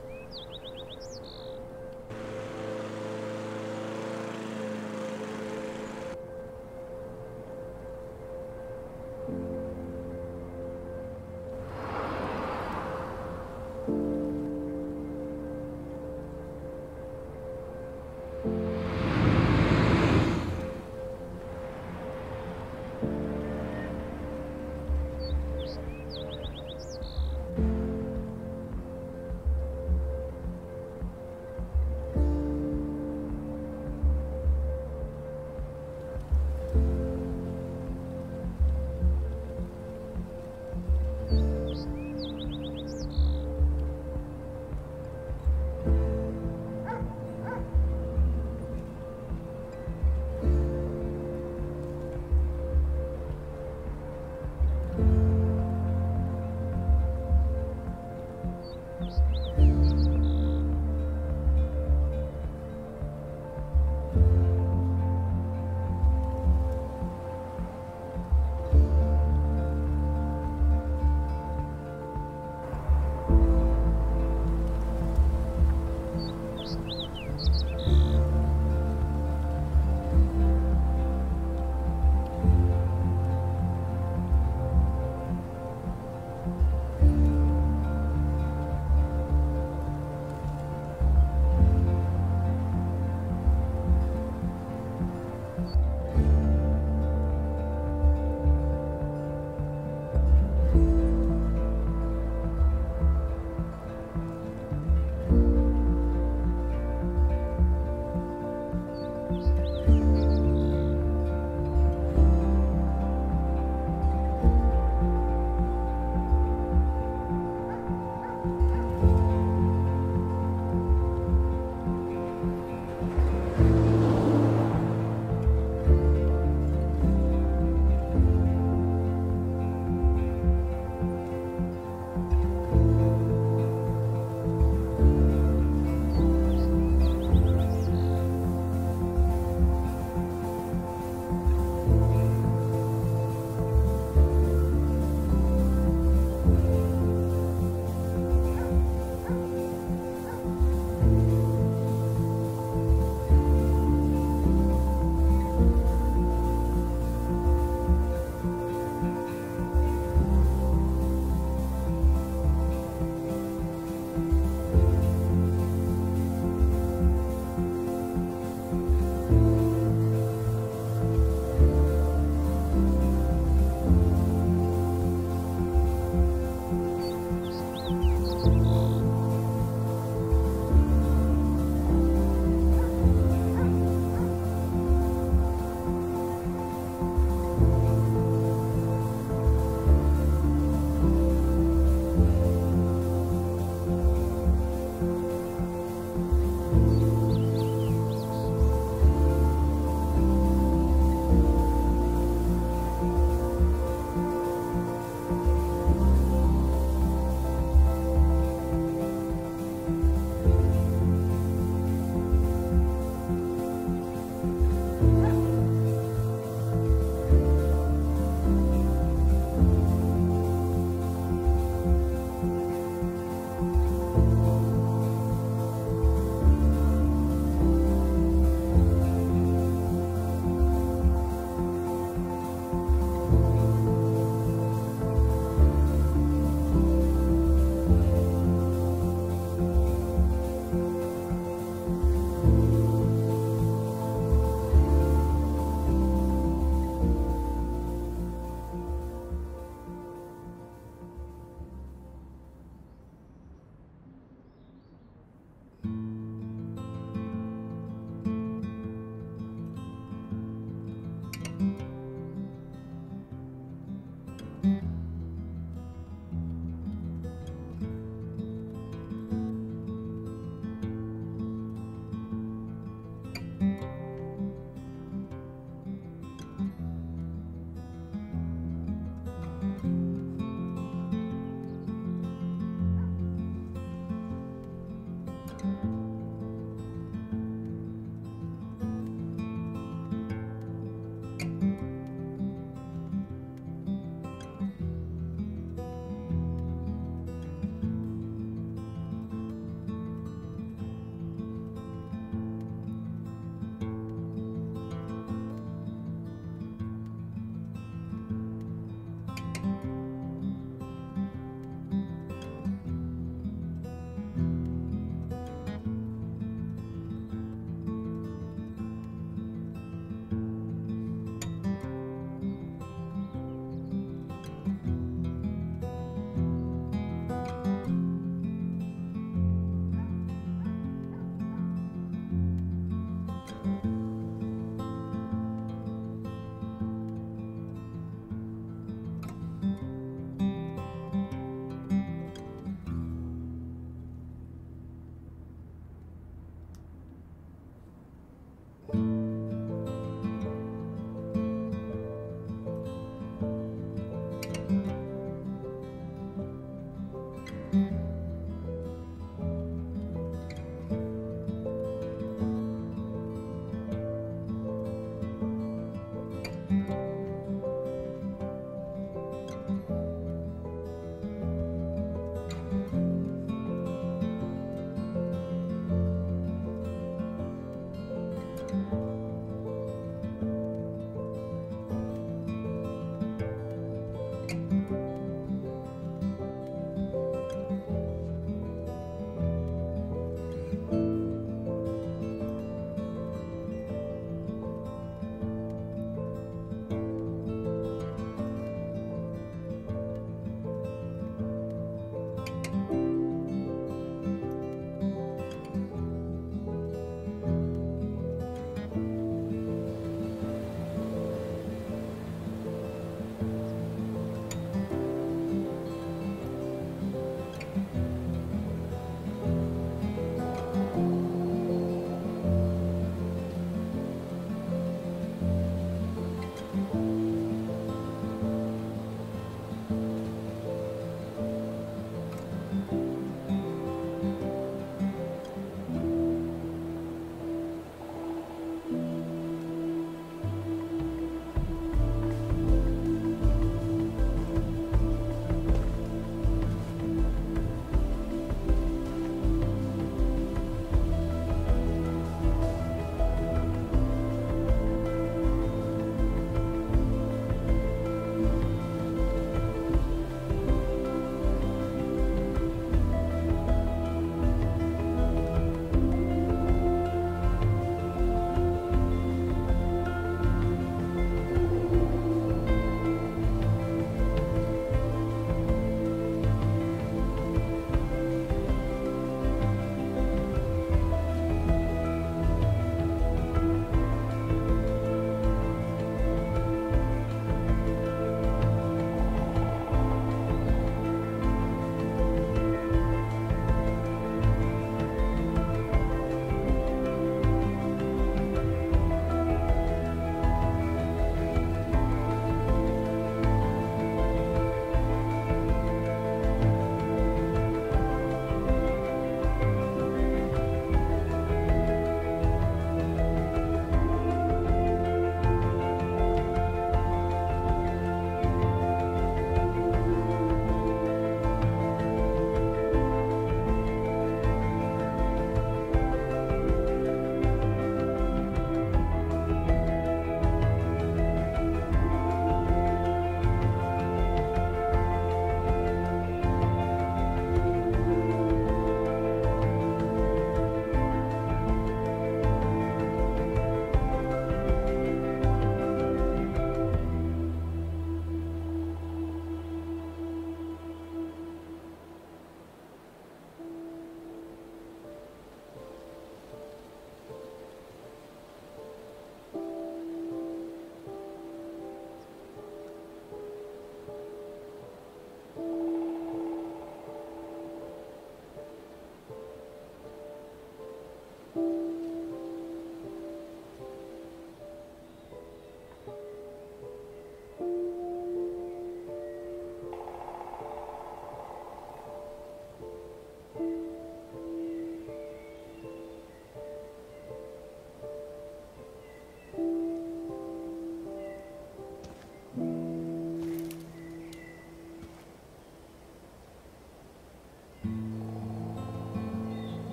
あ!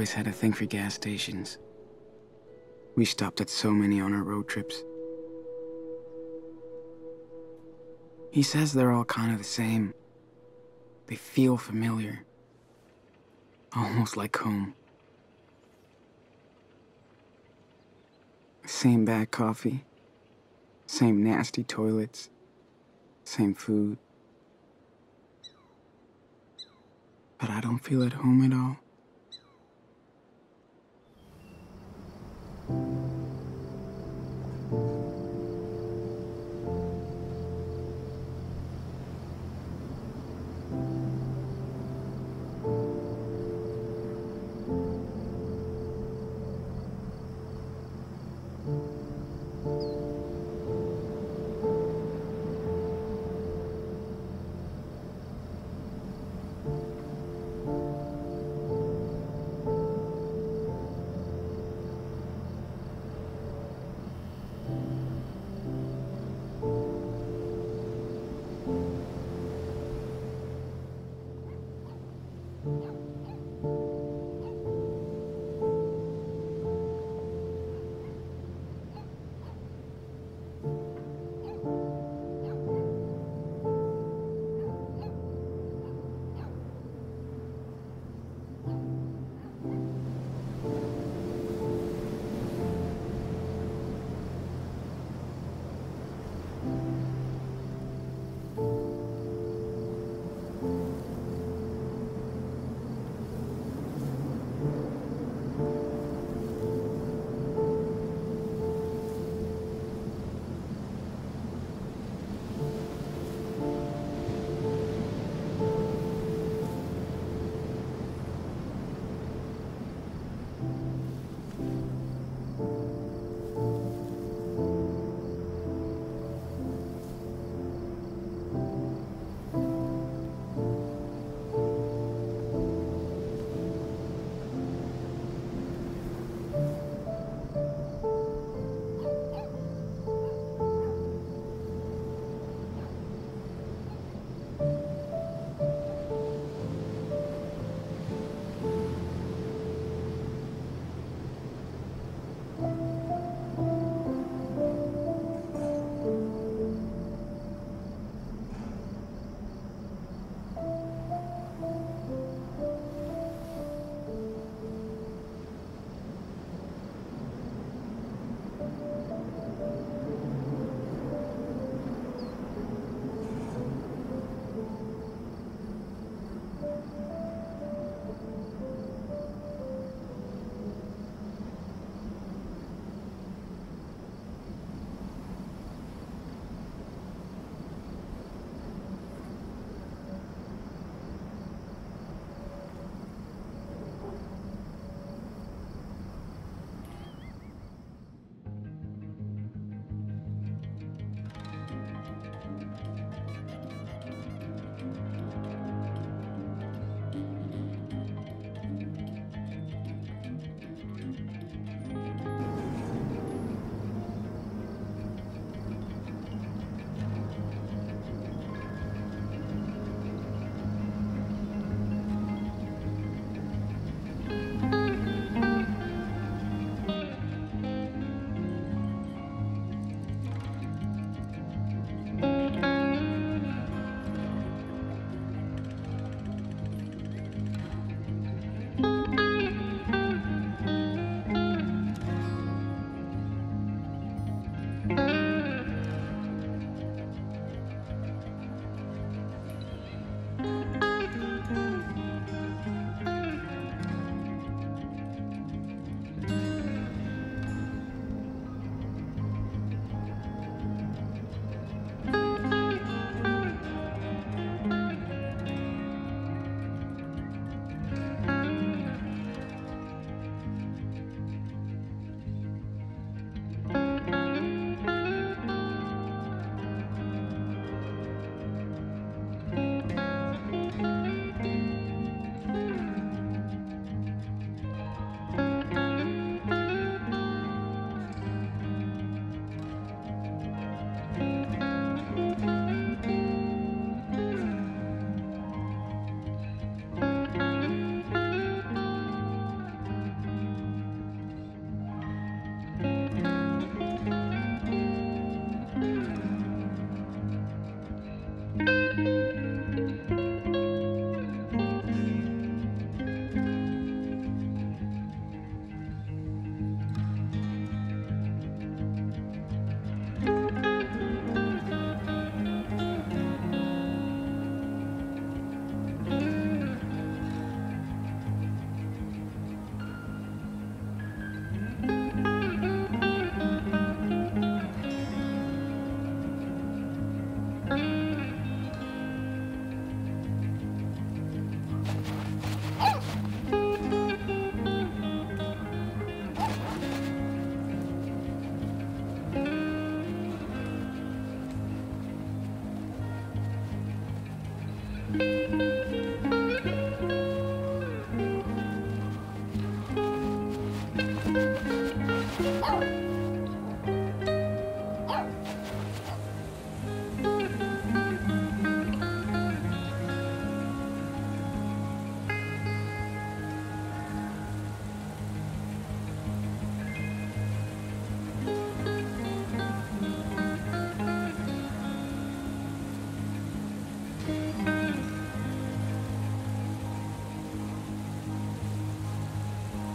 Always had a thing for gas stations. We stopped at so many on our road trips. He says they're all kind of the same. They feel familiar. Almost like home. Same bad coffee. Same nasty toilets. Same food. But I don't feel at home at all.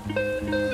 I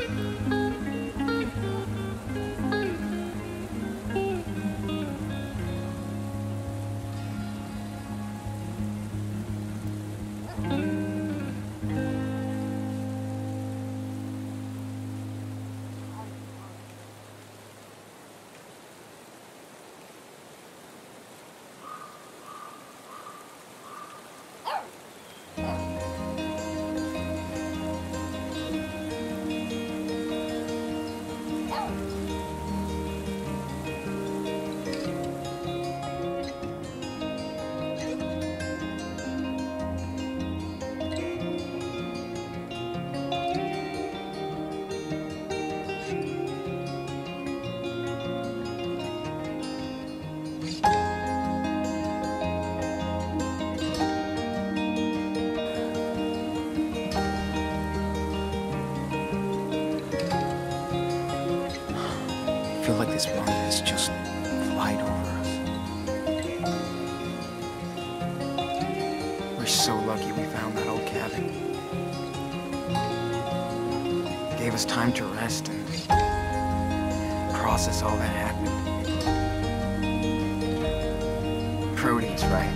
Proteus, right?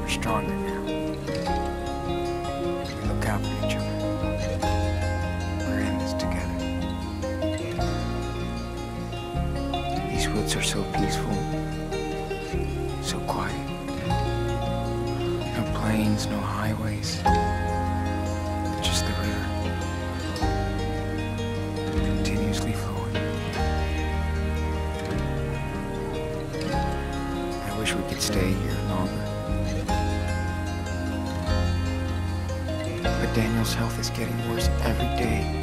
We're stronger now. We look out for each other. We're in this together. These woods are so peaceful, so quiet. No planes, no highways, just the river. Continuously flowing. Stay here longer. But Daniel's health is getting worse every day.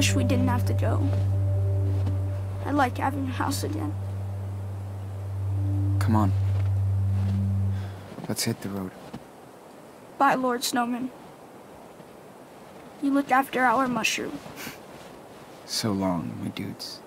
Wish we didn't have to go. I like having a house again. Come on. Let's hit the road. Bye, Lord Snowman. You look after our mushroom. So long, my dudes.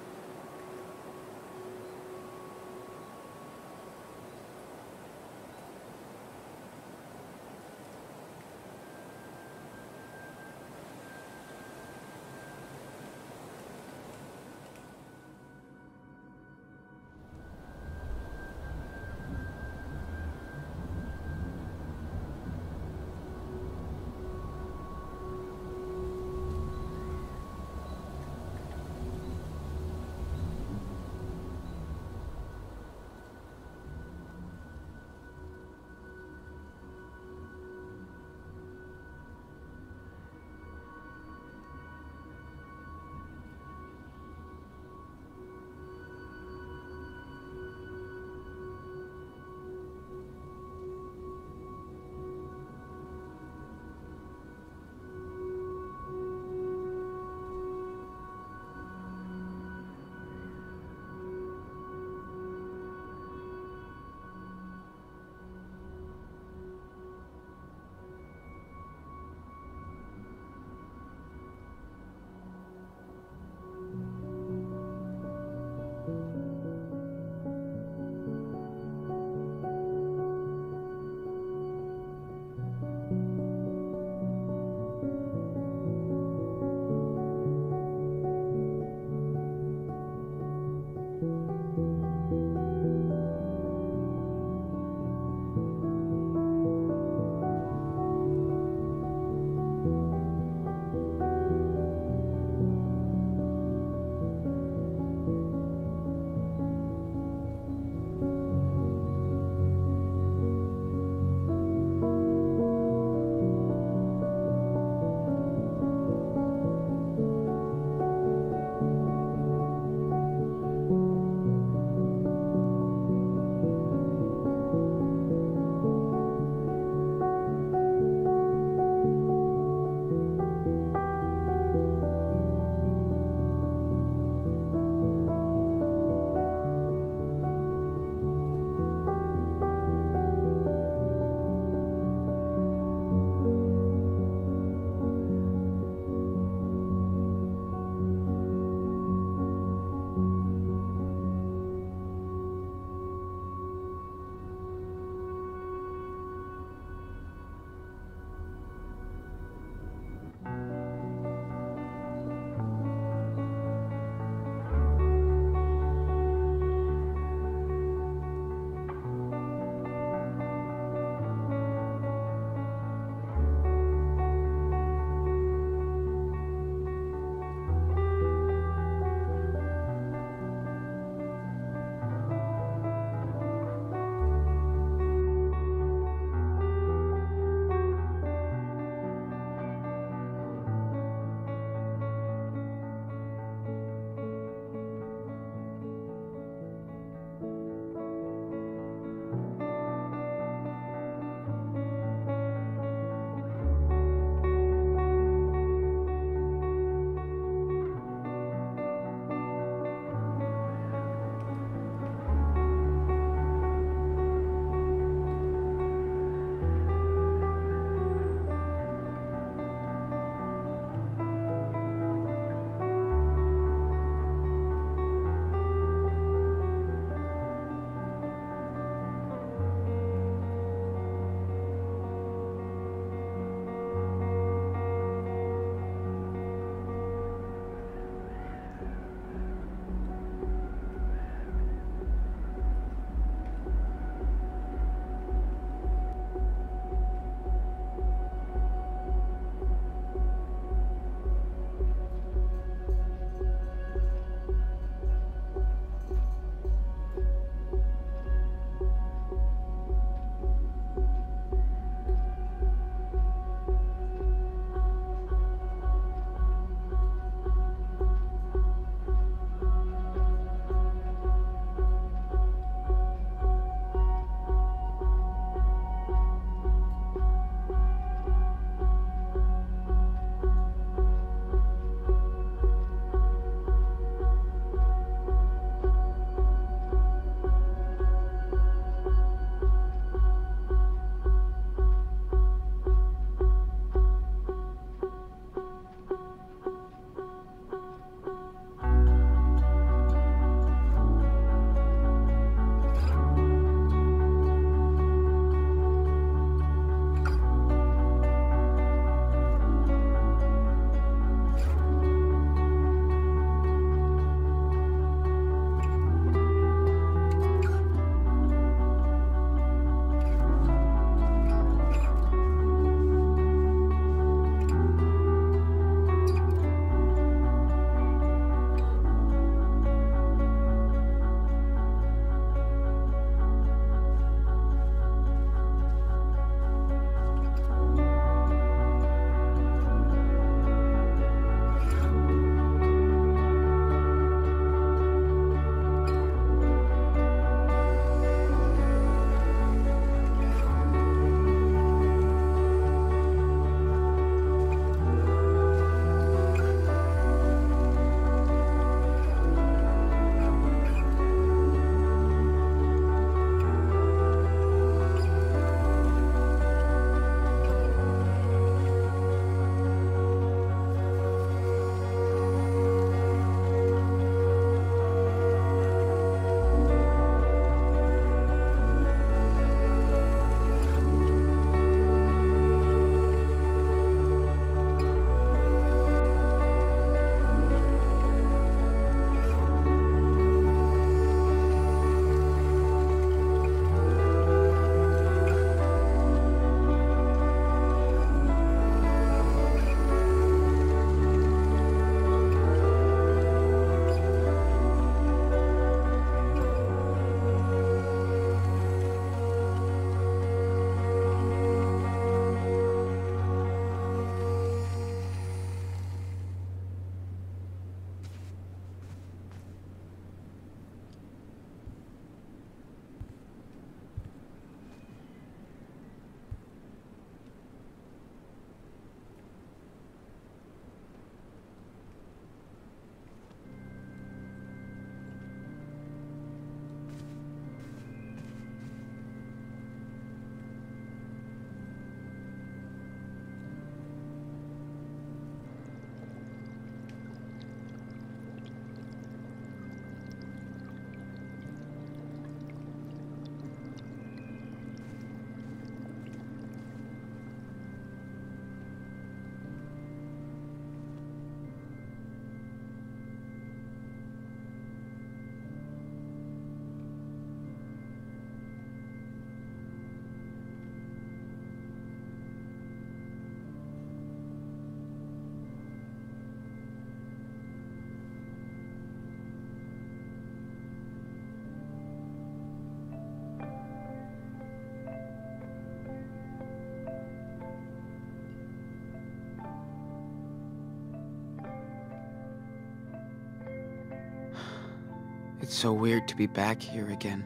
So weird to be back here again.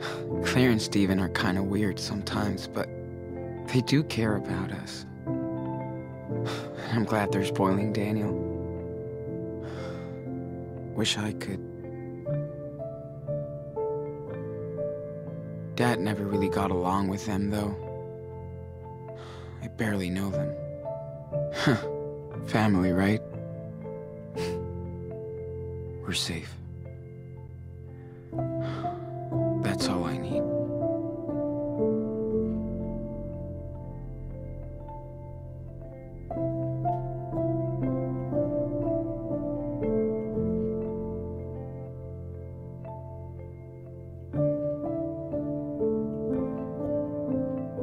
Claire and Stephen are kind of weird sometimes, but they do care about us. I'm glad they're spoiling Daniel. Wish I could. Dad never really got along with them, though. I barely know them. Family, right? We're safe. That's all I need.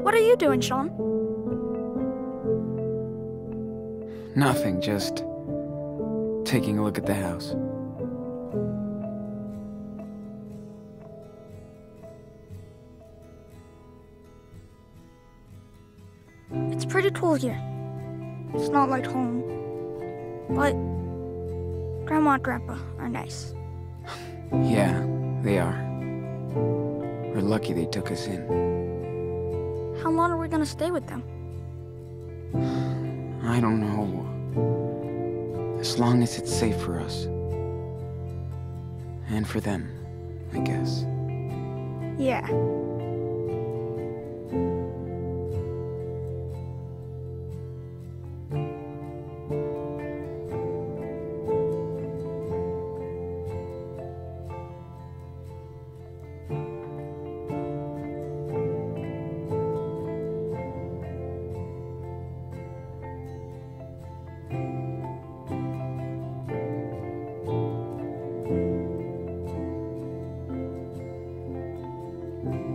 What are you doing, Sean? Nothing, just taking a look at the house. Cool here. It's not like home. But Grandma and Grandpa are nice. Yeah, they are. We're lucky they took us in. How long are we gonna stay with them? I don't know. As long as it's safe for us. And for them, I guess. Yeah. Mm-hmm.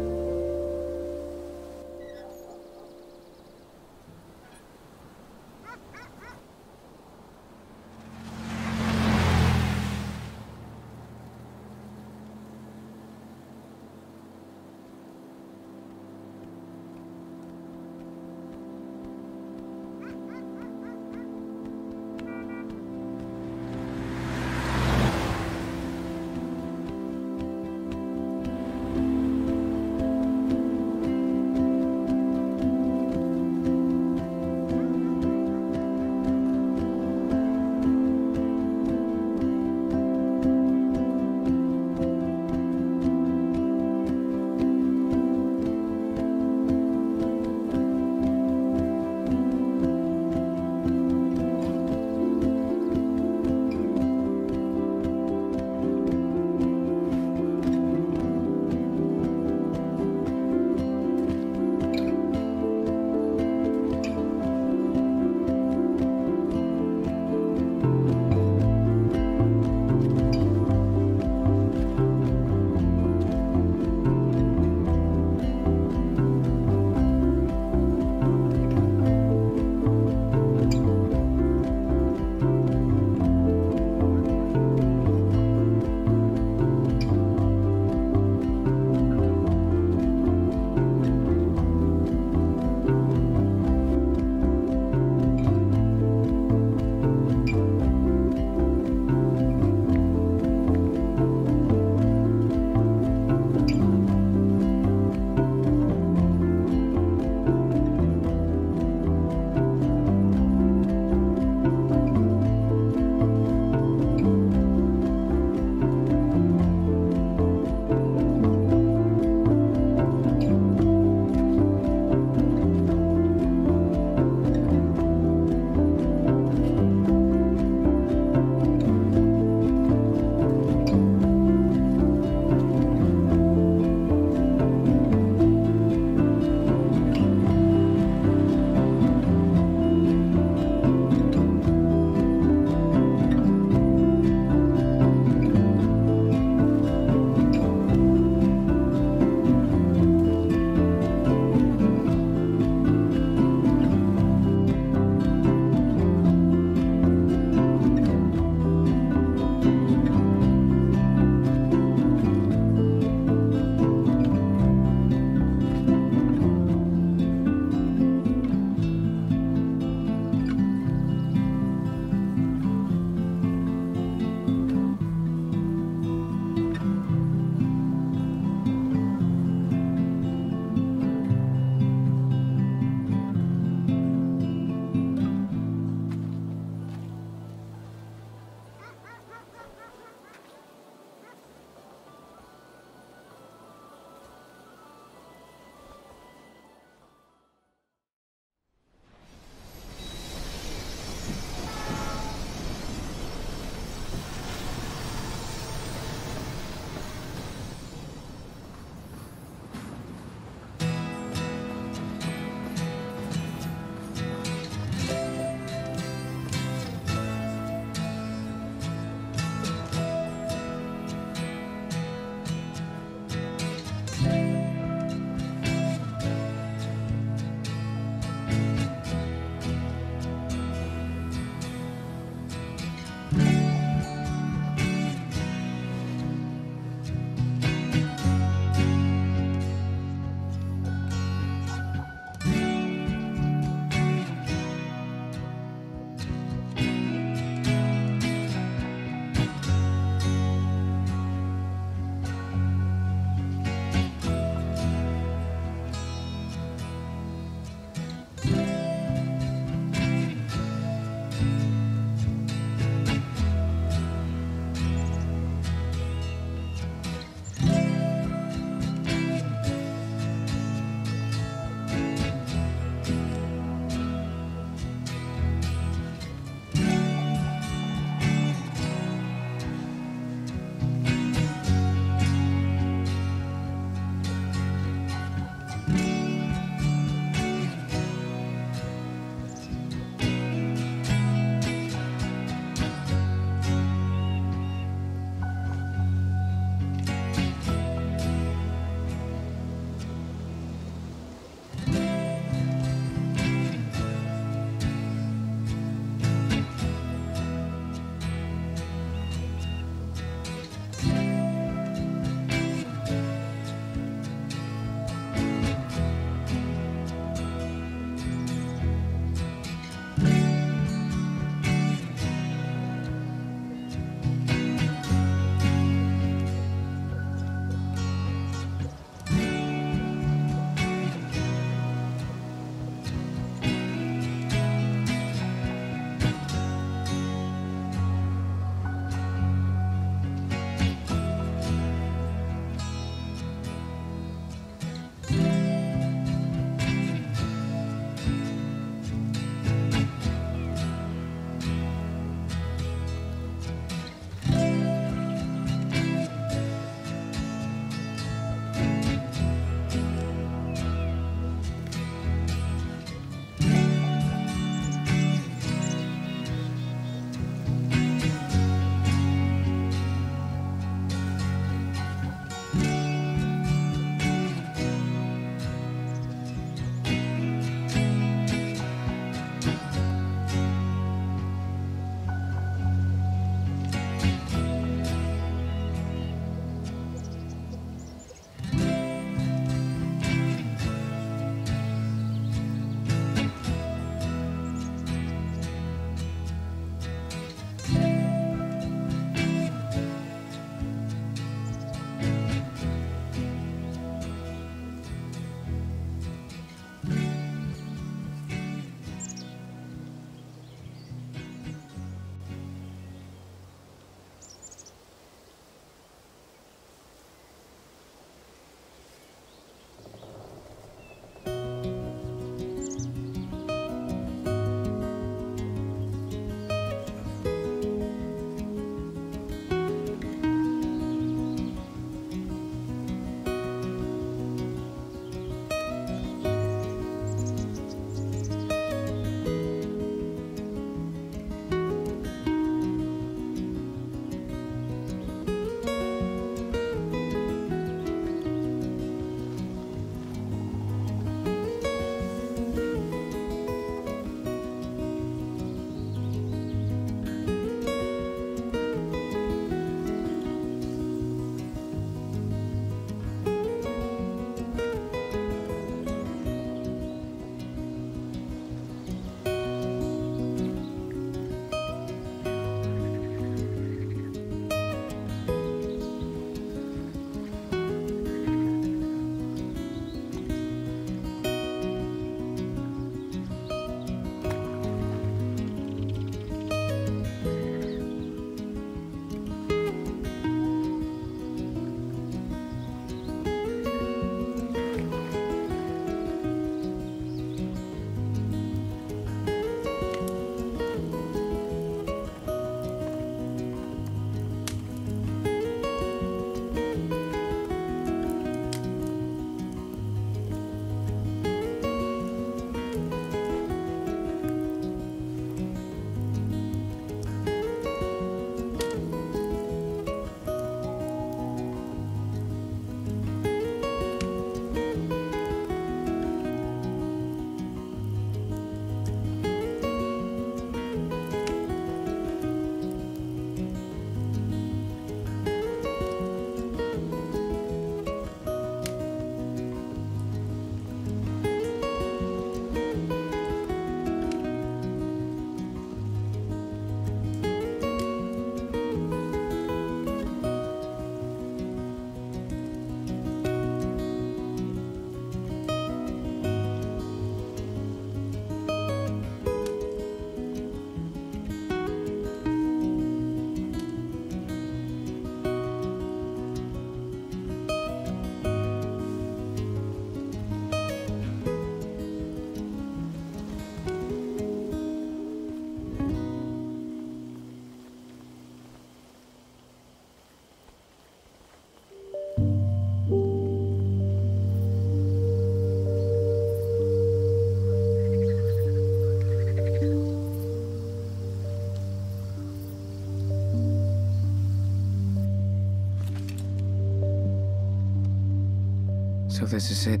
This is it.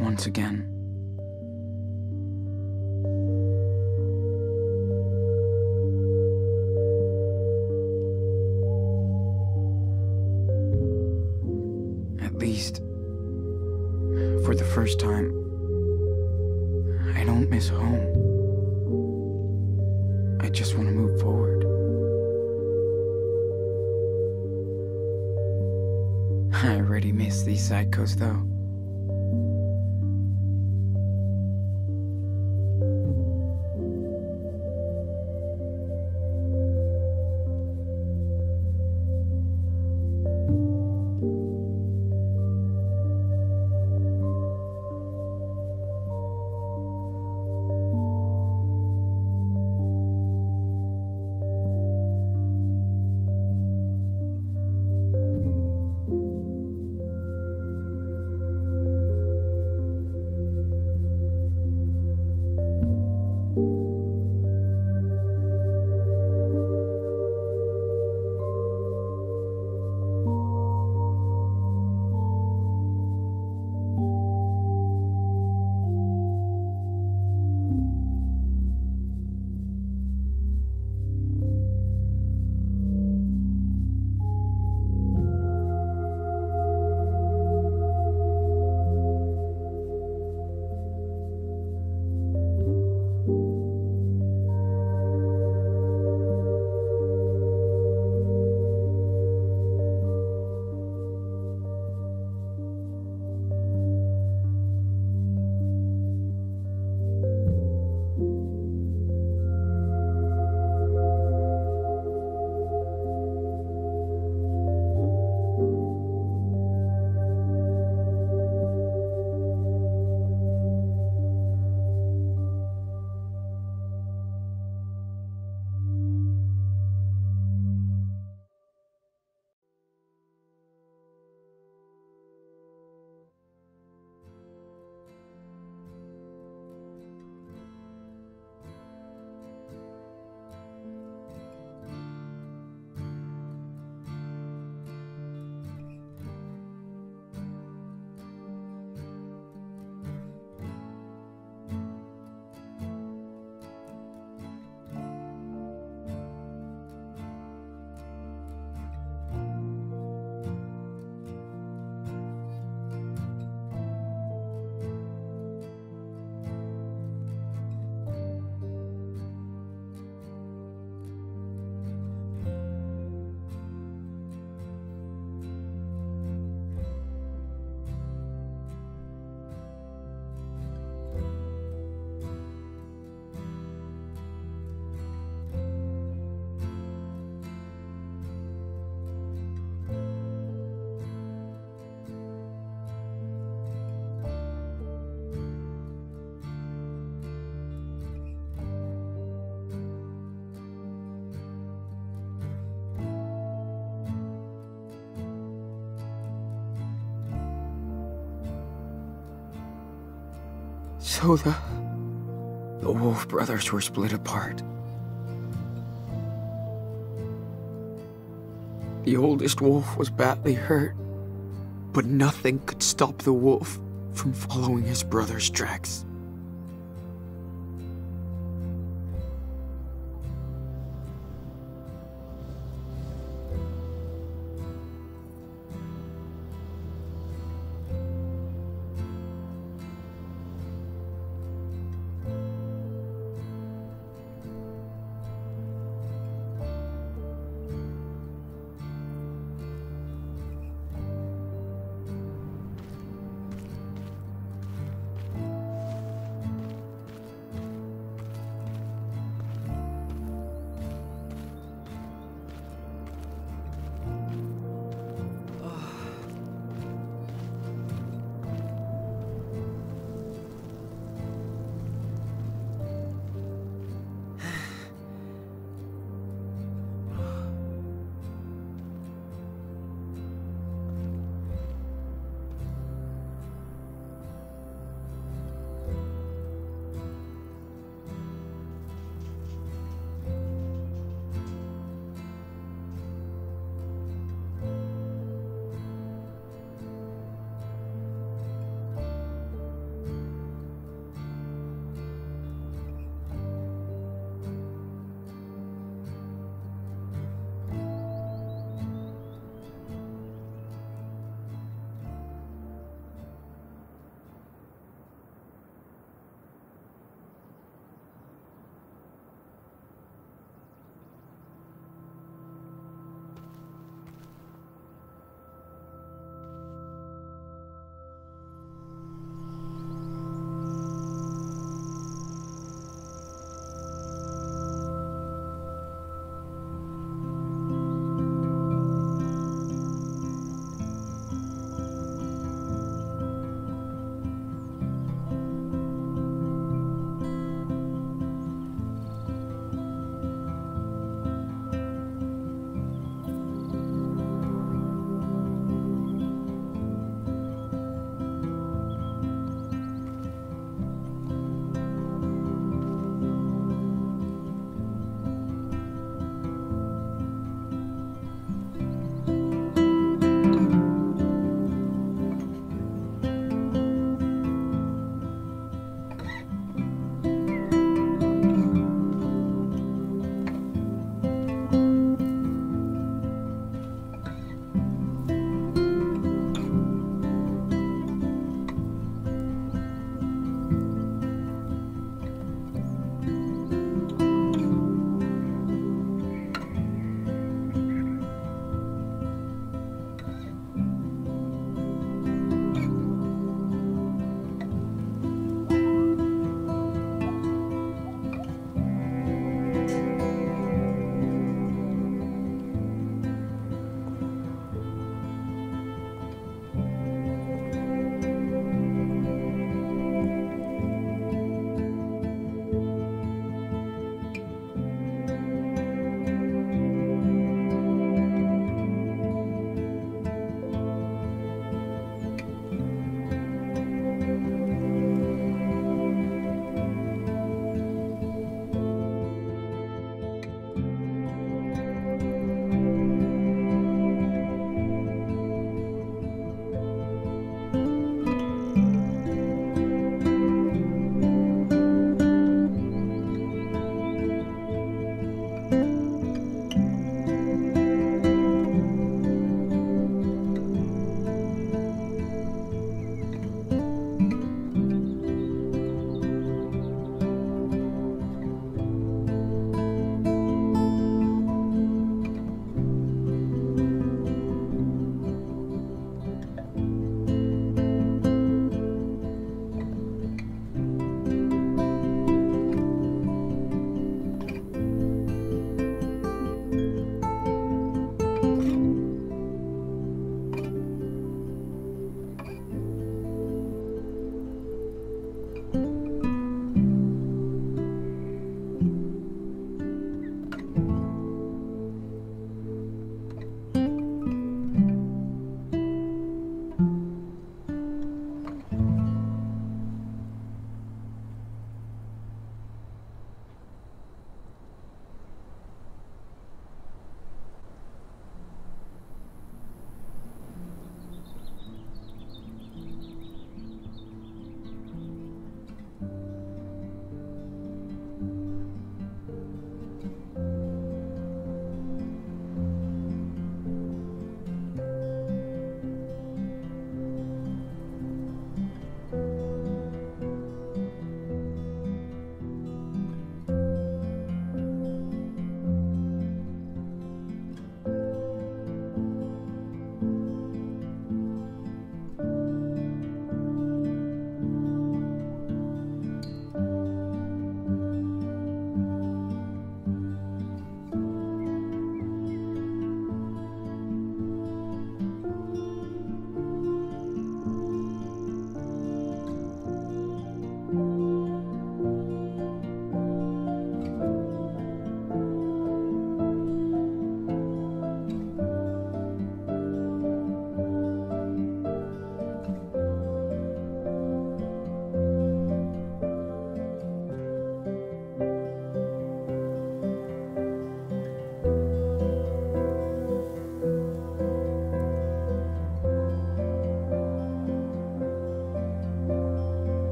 Once again. At least, for the first time, these So the. The Wolf brothers were split apart. The oldest wolf was badly hurt, but nothing could stop the wolf from following his brother's tracks.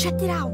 Check it out.